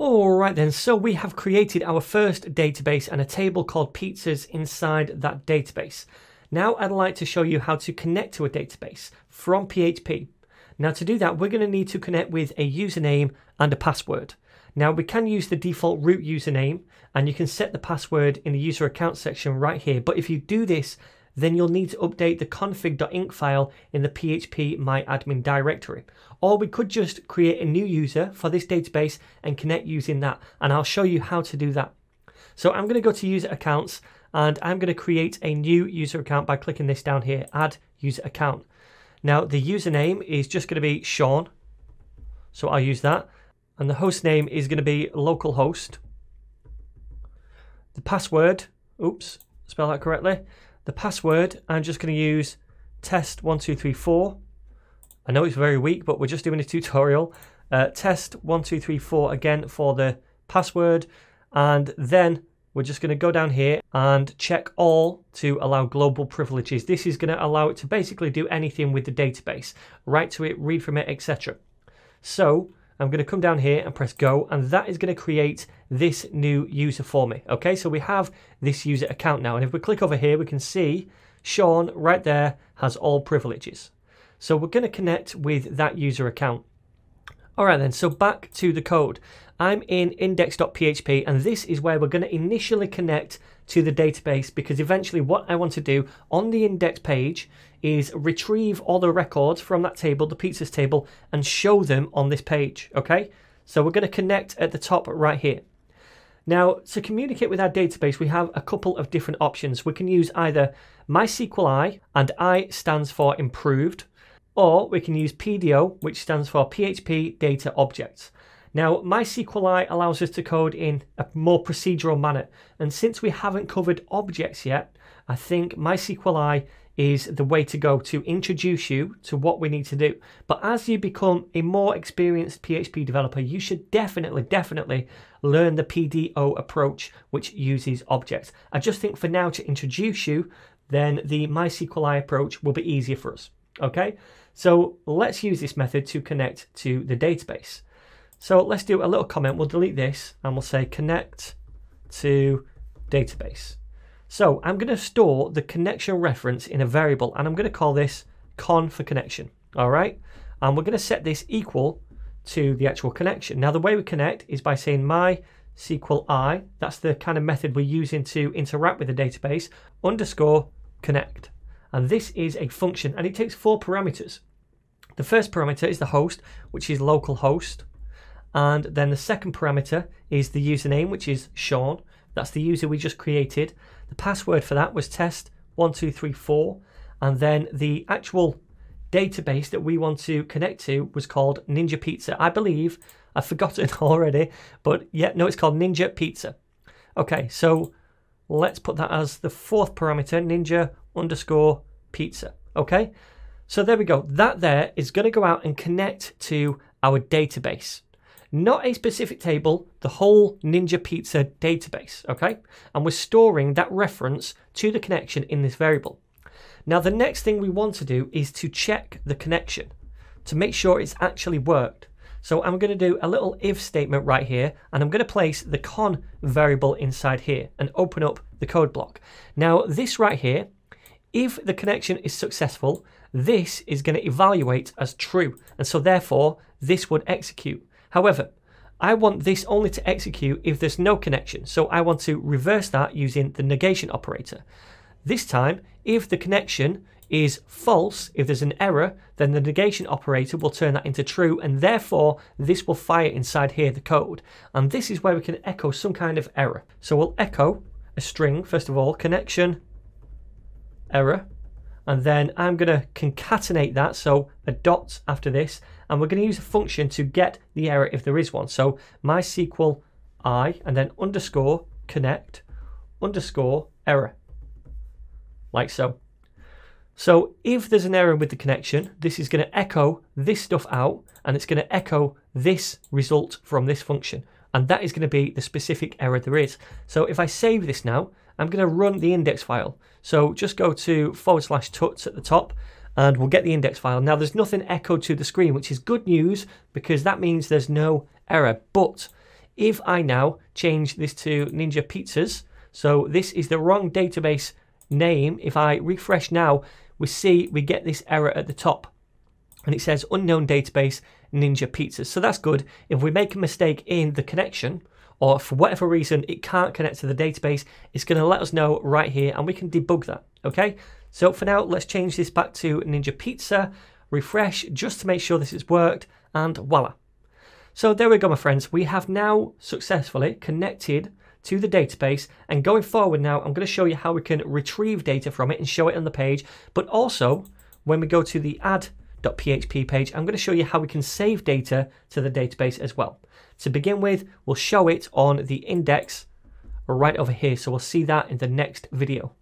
Alright then, so we have created our first database and a table called pizzas inside that database. Now I'd like to show you how to connect to a database from PHP. Now to do that, we're going to need to connect with a username and a password. Now we can use the default root username and you can set the password in the user account section right here. But if you do this, then you'll need to update the config.inc file in the phpMyAdmin directory. Or we could just create a new user for this database and connect using that. And I'll show you how to do that. So I'm going to go to user accounts and I'm going to create a new user account by clicking this down here, add user account. Now the username is just going to be Shaun. So I'll use that and the host name is going to be localhost. The password, oops, spell that correctly. The password, I'm just going to use test1234. I know it's very weak, but we're just doing a tutorial. Uh, test1234 again for the password. And then we're just going to go down here and check all to allow global privileges. This is going to allow it to basically do anything with the database, write to it, read from it, etc. So I'm going to come down here and press go and that is going to create this new user for me. Okay, so we have this user account now and if we click over here we can see Shaun right there has all privileges. So we're going to connect with that user account. Alright then, so back to the code. I'm in index.php and this is where we're going to initially connect to the database because eventually what I want to do on the index page is retrieve all the records from that table, the pizzas table, and show them on this page, okay? So we're going to connect at the top right here. Now, to communicate with our database, we have a couple of different options. We can use either MySQLi, and I stands for improved, or we can use PDO, which stands for PHP Data Objects. Now, MySQLi allows us to code in a more procedural manner, and since we haven't covered objects yet, I think MySQLi is the way to go to introduce you to what we need to do. But as you become a more experienced PHP developer, you should definitely, definitely learn the PDO approach, which uses objects. I just think for now to introduce you, then the MySQLi approach will be easier for us. Okay, so let's use this method to connect to the database. So let's do a little comment. We'll delete this and we'll say connect to database. So I'm going to store the connection reference in a variable and I'm going to call this con for connection. All right. And we're going to set this equal to the actual connection. Now the way we connect is by saying my SQL I, that's the kind of method we're using to interact with the database, underscore connect. And this is a function and it takes four parameters. The first parameter is the host, which is localhost. And then the second parameter is the username, which is Shaun. That's the user we just created. The password for that was test1234. And then the actual database that we want to connect to was called Ninja Pizza. I believe, I've forgotten already, but yeah, no, it's called Ninja Pizza. Okay, so let's put that as the fourth parameter, Ninja underscore pizza. Okay, so there we go. That there is going to go out and connect to our database not a specific table, the whole Ninja Pizza database, okay? And we're storing that reference to the connection in this variable. Now, the next thing we want to do is to check the connection to make sure it's actually worked. So I'm going to do a little if statement right here, and I'm going to place the con variable inside here and open up the code block. Now, this right here, if the connection is successful, this is going to evaluate as true, and so therefore this would execute. However, I want this only to execute if there's no connection, so I want to reverse that using the negation operator. This time, if the connection is false, if there's an error, then the negation operator will turn that into true, and therefore this will fire inside here the code. And this is where we can echo some kind of error. So we'll echo a string, first of all, connection error, and then I'm going to concatenate that, so a dot after this, and we're going to use a function to get the error if there is one. So MySQL I, and then underscore connect underscore error, like so. So if there's an error with the connection, this is going to echo this stuff out, and it's going to echo this result from this function. And that is going to be the specific error there is. So if I save this now, I'm going to run the index file. So just go to forward slash tuts at the top and we'll get the index file. Now there's nothing echoed to the screen, which is good news because that means there's no error. But If I now change this to Ninja Pizzas, so this is the wrong database name. If I refresh now, we see we get this error at the top and it says unknown database Ninja Pizzas. So that's good. If we make a mistake in the connection, or for whatever reason it can't connect to the database, it's going to let us know right here and we can debug that. Okay, so for now, let's change this back to Ninja Pizza, refresh just to make sure this has worked, and voila. So there we go, my friends. We have now successfully connected to the database and going forward now I'm going to show you how we can retrieve data from it and show it on the page but also when we go to the add.php page I'm going to show you how we can save data to the database as well. To begin with we'll show it on the index right over here so we'll see that in the next video.